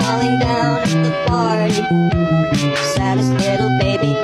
falling down at the party. Saddest little baby